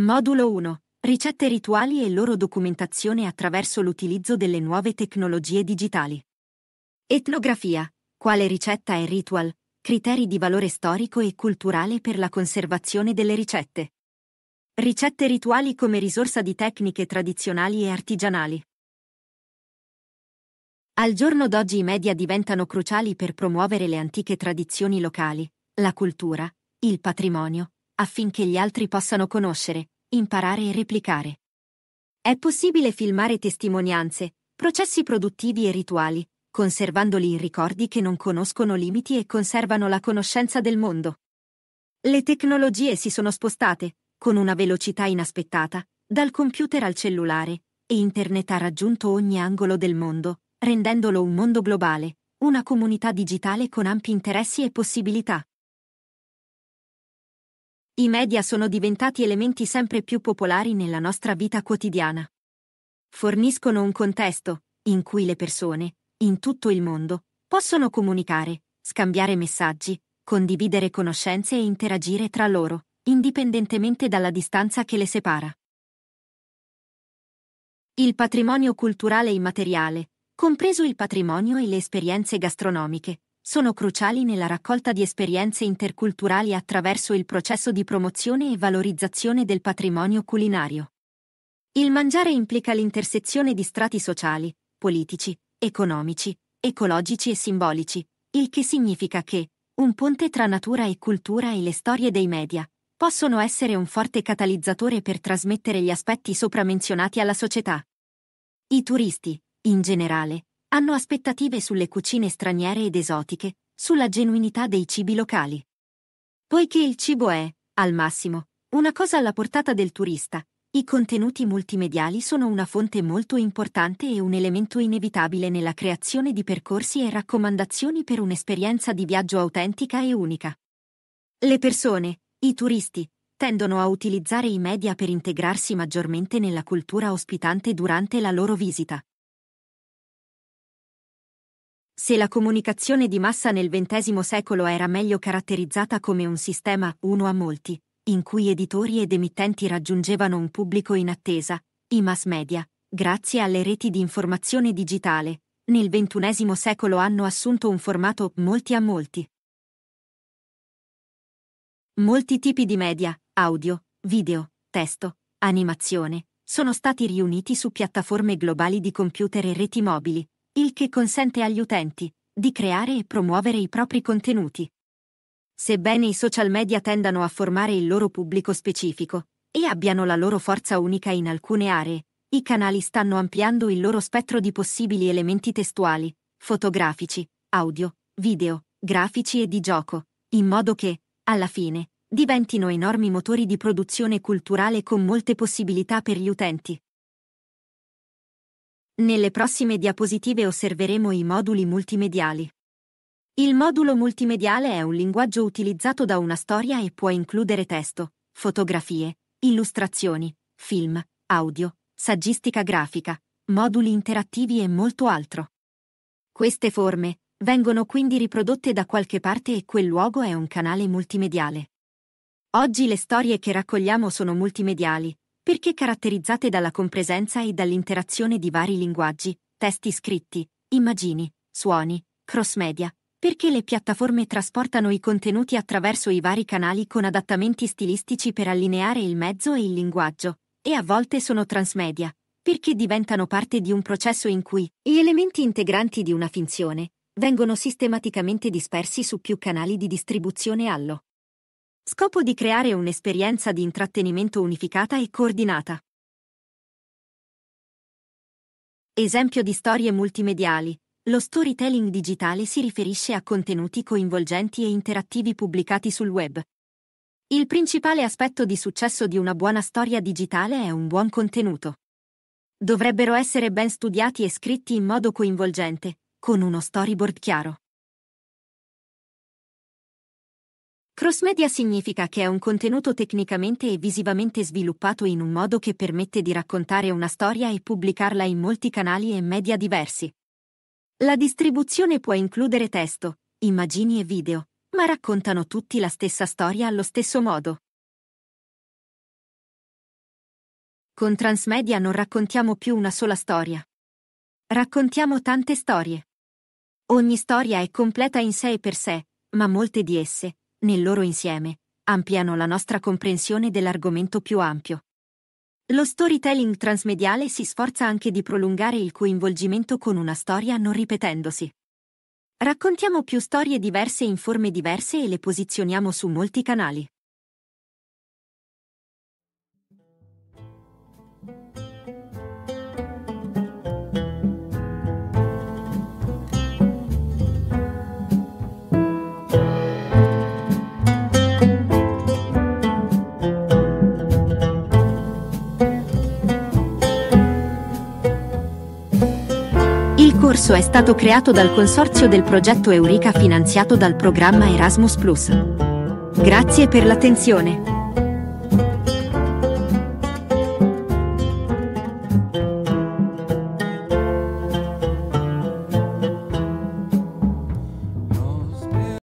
Modulo 1. Ricette rituali e loro documentazione attraverso l'utilizzo delle nuove tecnologie digitali. Etnografia. Quale ricetta e ritual? Criteri di valore storico e culturale per la conservazione delle ricette. Ricette rituali come risorsa di tecniche tradizionali e artigianali. Al giorno d'oggi i media diventano cruciali per promuovere le antiche tradizioni locali, la cultura, il patrimonio, affinché gli altri possano conoscere, imparare e replicare. È possibile filmare testimonianze, processi produttivi e rituali, conservandoli in ricordi che non conoscono limiti e conservano la conoscenza del mondo. Le tecnologie si sono spostate, con una velocità inaspettata, dal computer al cellulare, e Internet ha raggiunto ogni angolo del mondo, rendendolo un mondo globale, una comunità digitale con ampi interessi e possibilità. I media sono diventati elementi sempre più popolari nella nostra vita quotidiana. Forniscono un contesto, in cui le persone, in tutto il mondo, possono comunicare, scambiare messaggi, condividere conoscenze e interagire tra loro, indipendentemente dalla distanza che le separa. Il patrimonio culturale immateriale, compreso il patrimonio e le esperienze gastronomiche, sono cruciali nella raccolta di esperienze interculturali attraverso il processo di promozione e valorizzazione del patrimonio culinario. Il mangiare implica l'intersezione di strati sociali, politici, economici, ecologici e simbolici, il che significa che, un ponte tra natura e cultura e le storie dei media, possono essere un forte catalizzatore per trasmettere gli aspetti sopramenzionati alla società. I turisti, in generale, hanno aspettative sulle cucine straniere ed esotiche, sulla genuinità dei cibi locali. Poiché il cibo è, al massimo, una cosa alla portata del turista, i contenuti multimediali sono una fonte molto importante e un elemento inevitabile nella creazione di percorsi e raccomandazioni per un'esperienza di viaggio autentica e unica. Le persone, i turisti, tendono a utilizzare i media per integrarsi maggiormente nella cultura ospitante durante la loro visita. Se la comunicazione di massa nel XX secolo era meglio caratterizzata come un sistema uno a molti, in cui editori ed emittenti raggiungevano un pubblico in attesa, i mass media, grazie alle reti di informazione digitale, nel XXI secolo hanno assunto un formato molti a molti. Molti tipi di media, audio, video, testo, animazione, sono stati riuniti su piattaforme globali di computer e reti mobili, il che consente agli utenti di creare e promuovere i propri contenuti. Sebbene i social media tendano a formare il loro pubblico specifico e abbiano la loro forza unica in alcune aree, i canali stanno ampliando il loro spettro di possibili elementi testuali, fotografici, audio, video, grafici e di gioco, in modo che, alla fine, diventino enormi motori di produzione culturale con molte possibilità per gli utenti. Nelle prossime diapositive osserveremo i moduli multimediali. Il modulo multimediale è un linguaggio utilizzato da una storia e può includere testo, fotografie, illustrazioni, film, audio, saggistica grafica, moduli interattivi e molto altro. Queste forme vengono quindi riprodotte da qualche parte e quel luogo è un canale multimediale. Oggi le storie che raccogliamo sono multimediali, perché caratterizzate dalla compresenza e dall'interazione di vari linguaggi, testi scritti, immagini, suoni, cross media, perché le piattaforme trasportano i contenuti attraverso i vari canali con adattamenti stilistici per allineare il mezzo e il linguaggio, e a volte sono transmedia, perché diventano parte di un processo in cui gli elementi integranti di una finzione vengono sistematicamente dispersi su più canali di distribuzione allo scopo di creare un'esperienza di intrattenimento unificata e coordinata. Esempio di storie multimediali, lo storytelling digitale si riferisce a contenuti coinvolgenti e interattivi pubblicati sul web. Il principale aspetto di successo di una buona storia digitale è un buon contenuto. Dovrebbero essere ben studiati e scritti in modo coinvolgente, con uno storyboard chiaro. Crossmedia significa che è un contenuto tecnicamente e visivamente sviluppato in un modo che permette di raccontare una storia e pubblicarla in molti canali e media diversi. La distribuzione può includere testo, immagini e video, ma raccontano tutti la stessa storia allo stesso modo. Con Transmedia non raccontiamo più una sola storia. Raccontiamo tante storie. Ogni storia è completa in sé e per sé, ma molte di esse, nel loro insieme, ampliano la nostra comprensione dell'argomento più ampio. Lo storytelling transmediale si sforza anche di prolungare il coinvolgimento con una storia non ripetendosi. Raccontiamo più storie diverse in forme diverse e le posizioniamo su molti canali. Corso è stato creato dal consorzio del progetto Eurica finanziato dal programma Erasmus ⁇ Grazie per l'attenzione.